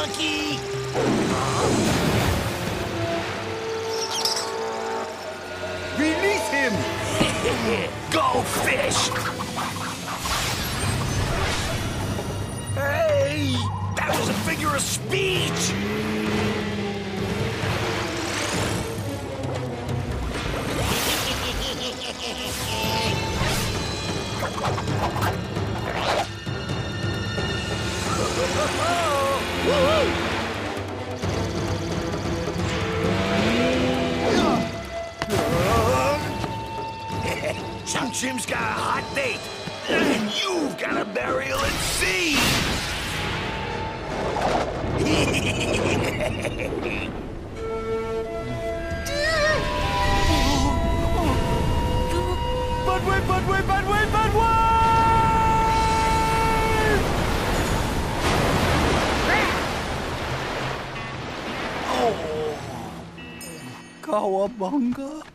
monkey! Release him! Go fish! Hey! That was a figure of speech! Chum Chim's got a hot date, and you've got a burial at sea! Bad way, bad way, bad way, 我靠我鹏哥。